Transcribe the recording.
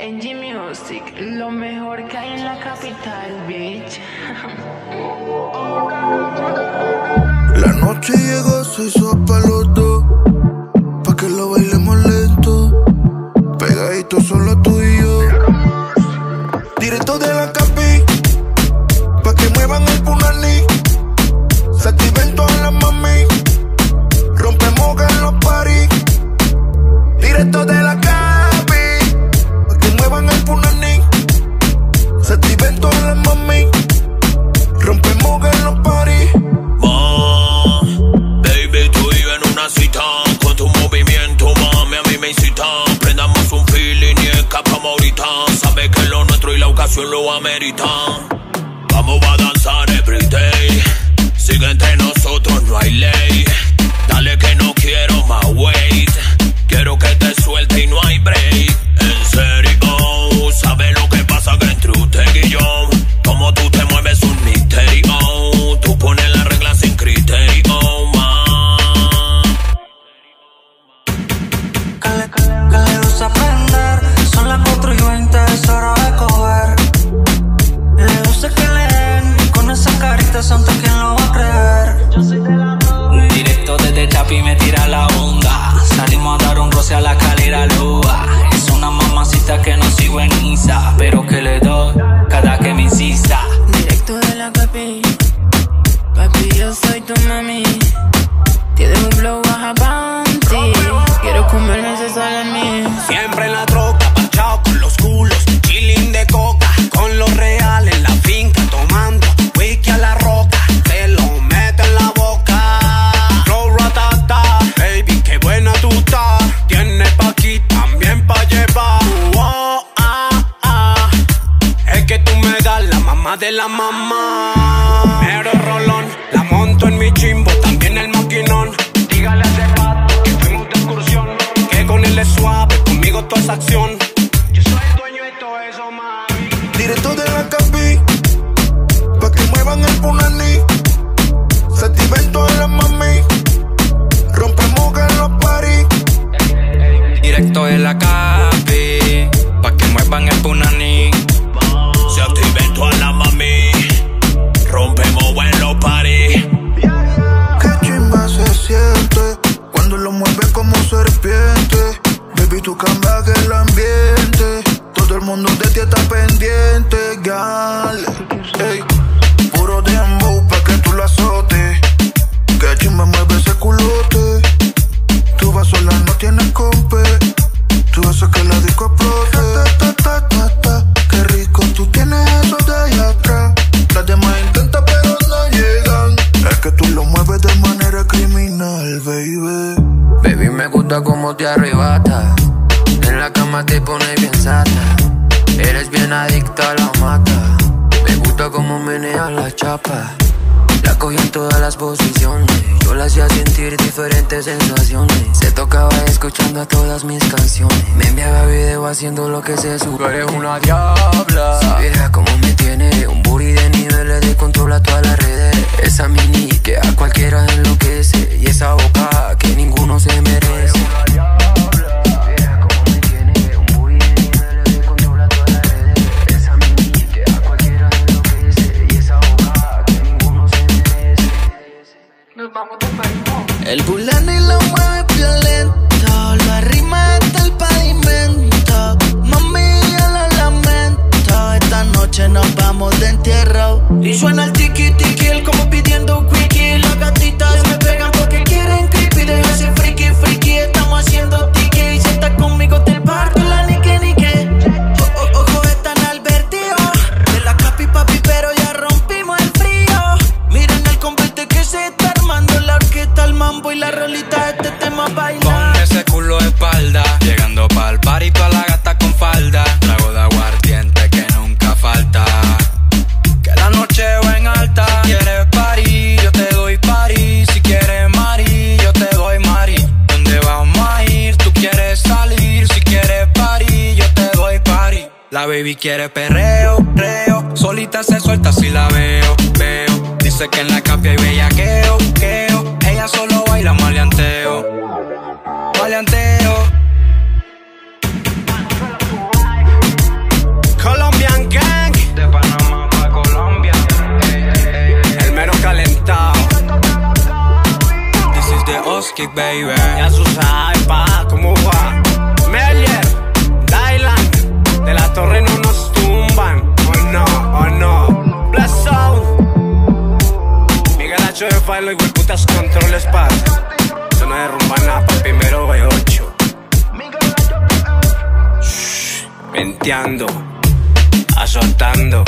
NG Music, lo mejor que hay en la capital, bitch. La noche llegó, se hizo pa' los la ocasión lo ameritan Vamos a danzar everyday Sigue entre nosotros, no hay ley. Dale que no quiero más wait Quiero que te suelte y no hay break. En serio, sabe lo que pasa que entre usted y yo. Como tú te mueves un misterio. Tú pones las reglas sin criterio, ma. Que le, santo, ¿quién lo va a creer? Directo desde Chapi me tira la onda. Salimos a dar un roce a la calera lua. Es una mamacita que no sigo en Insta. Pero que le doy cada que me insista. Directo de la capi, papi, yo soy tu mami. De la mamá. Mero rolón, la monto en mi chimbo, también el maquinón. Dígale a ese pato que fuimos de excursión. Que con él es suave, conmigo toda esa acción. Yo soy el dueño de todo eso, mami. Directo de la capi, pa' que muevan el punani, cuando lo mueves como serpiente. Baby, tú cambias el ambiente. Todo el mundo de ti está pendiente, gal. Cómo te arrebata. En la cama te pones bien sata. Eres bien adicta a la mata. Me gusta cómo meneas la chapa. La cogí en todas las posiciones. Yo la hacía sentir diferentes sensaciones. Se tocaba escuchando a todas mis canciones. Me enviaba video haciendo lo que se sube. Tú eres una diabla. Si vieras cómo me tiene Un booty baby quiere perreo, reo. Solita se suelta si la veo, veo. Dice que en la café hay bellaqueo, queo. queo. Ella solo baila maleanteo, maleanteo. Colombian Gang. De Panamá pa' Colombia. El menos calentado. This is the Oski, baby. Ya Y putas controles, pa. Eso no derrumba nada, pa' primero B8. Shh, Venteando, azotando.